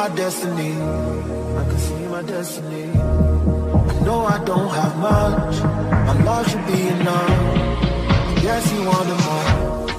my destiny. I can see my destiny. I know I don't have much. My love should be enough. Yes, you want more.